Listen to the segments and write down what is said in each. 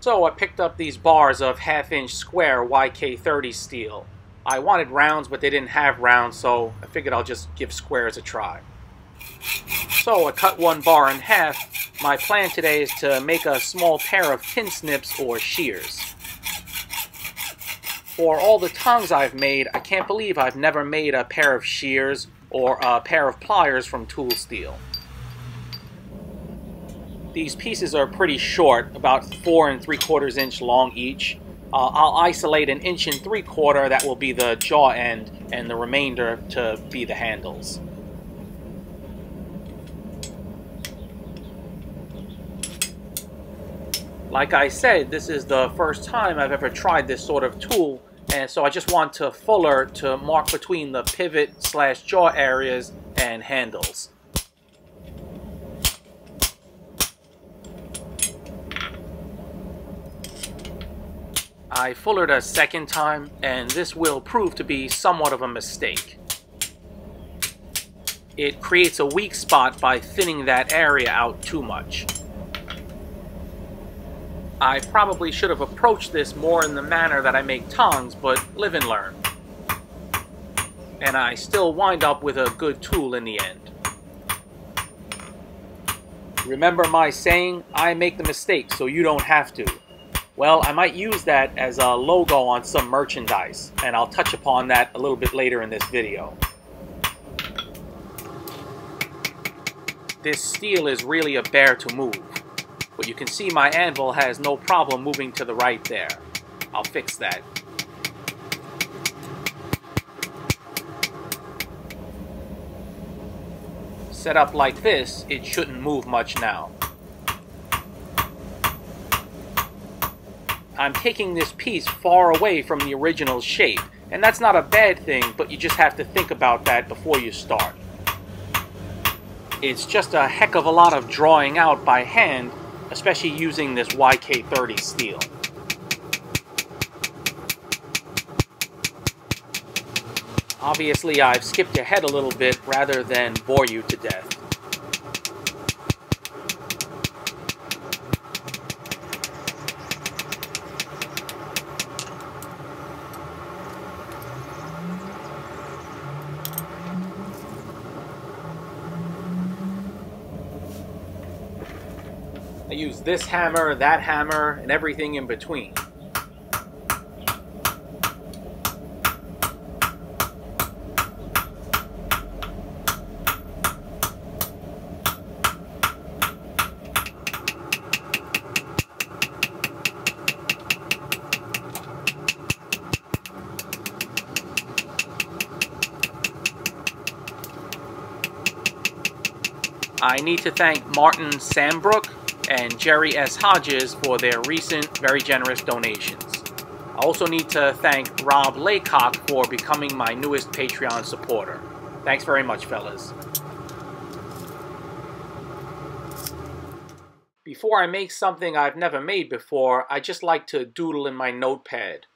So I picked up these bars of half-inch square YK30 steel. I wanted rounds, but they didn't have rounds, so I figured I'll just give squares a try. So I cut one bar in half. My plan today is to make a small pair of tin snips or shears. For all the tongs I've made, I can't believe I've never made a pair of shears or a pair of pliers from tool steel. These pieces are pretty short, about four and three quarters inch long each. Uh, I'll isolate an inch and three quarter, that will be the jaw end, and the remainder to be the handles. Like I said, this is the first time I've ever tried this sort of tool, and so I just want to fuller to mark between the pivot slash jaw areas and handles. I fullered a second time, and this will prove to be somewhat of a mistake. It creates a weak spot by thinning that area out too much. I probably should have approached this more in the manner that I make tongs, but live and learn. And I still wind up with a good tool in the end. Remember my saying, I make the mistake so you don't have to. Well, I might use that as a logo on some merchandise, and I'll touch upon that a little bit later in this video. This steel is really a bear to move, but you can see my anvil has no problem moving to the right there. I'll fix that. Set up like this, it shouldn't move much now. I'm taking this piece far away from the original shape. And that's not a bad thing, but you just have to think about that before you start. It's just a heck of a lot of drawing out by hand, especially using this YK30 steel. Obviously I've skipped ahead a little bit rather than bore you to death. This hammer, that hammer, and everything in between. I need to thank Martin Sambrook and Jerry S. Hodges for their recent very generous donations. I also need to thank Rob Laycock for becoming my newest Patreon supporter. Thanks very much, fellas. Before I make something I've never made before, I just like to doodle in my notepad.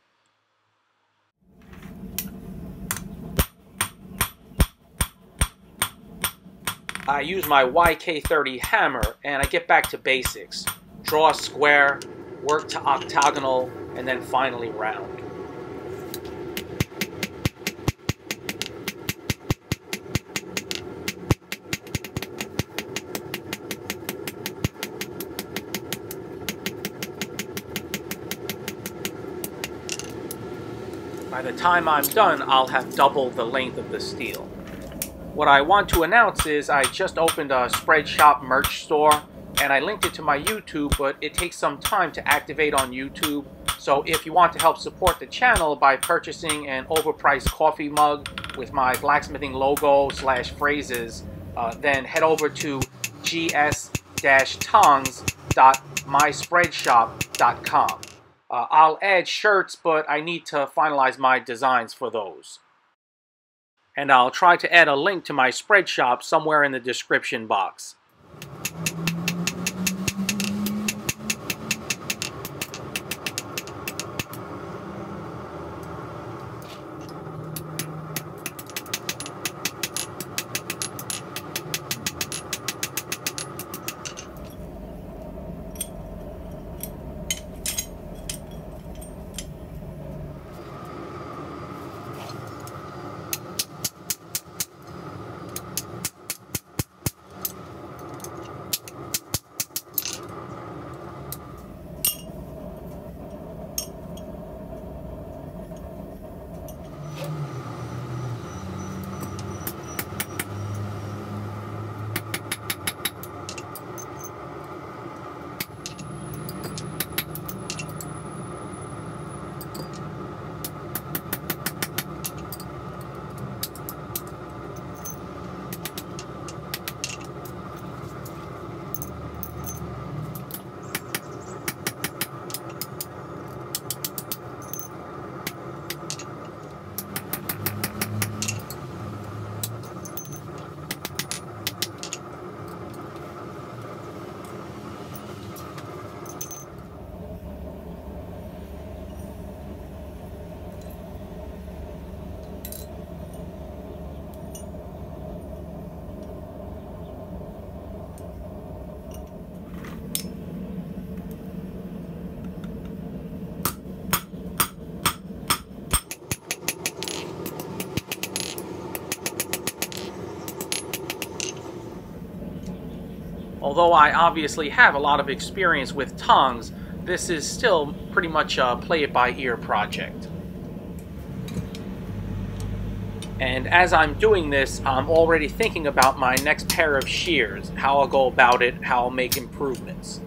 I use my YK30 hammer and I get back to basics. Draw a square, work to octagonal, and then finally round. By the time I'm done, I'll have double the length of the steel. What I want to announce is I just opened a Spreadshop merch store and I linked it to my YouTube, but it takes some time to activate on YouTube. So if you want to help support the channel by purchasing an overpriced coffee mug with my blacksmithing logo slash phrases, uh, then head over to gs-tongs.myspreadshop.com. Uh, I'll add shirts, but I need to finalize my designs for those and I'll try to add a link to my Spreadshop somewhere in the description box. Although I obviously have a lot of experience with tongs, this is still pretty much a play-it-by-ear project. And as I'm doing this, I'm already thinking about my next pair of shears, how I'll go about it, how I'll make improvements.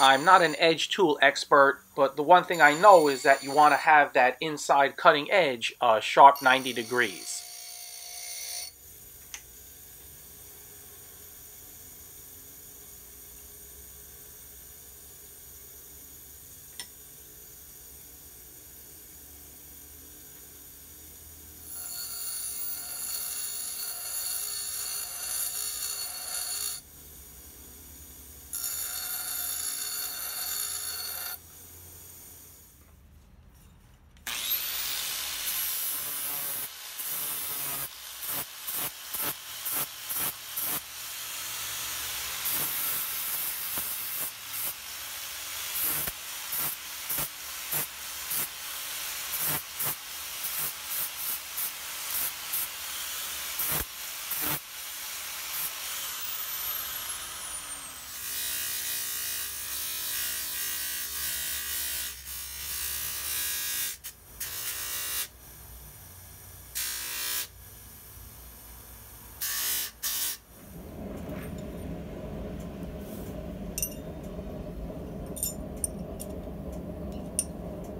I'm not an edge tool expert, but the one thing I know is that you want to have that inside cutting edge uh, sharp 90 degrees.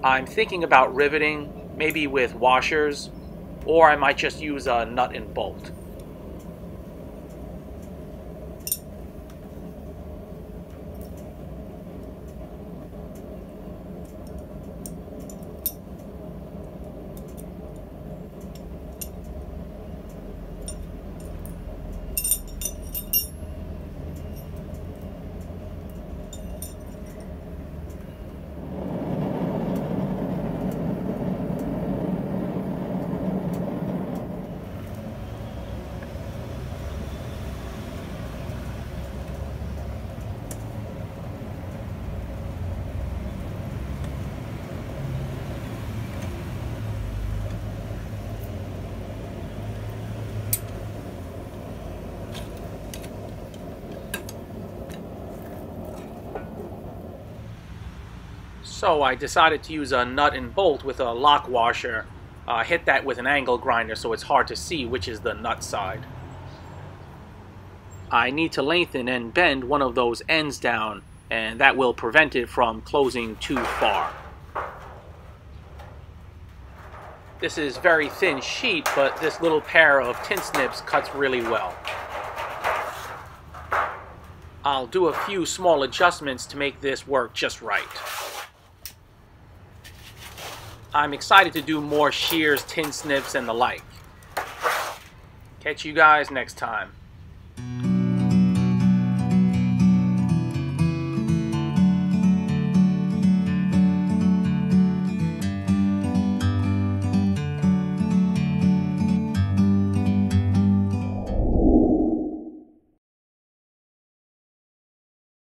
I'm thinking about riveting, maybe with washers, or I might just use a nut and bolt. So I decided to use a nut and bolt with a lock washer. Uh, hit that with an angle grinder so it's hard to see which is the nut side. I need to lengthen and bend one of those ends down and that will prevent it from closing too far. This is very thin sheet, but this little pair of tin snips cuts really well. I'll do a few small adjustments to make this work just right. I'm excited to do more shears, tin snips, and the like. Catch you guys next time.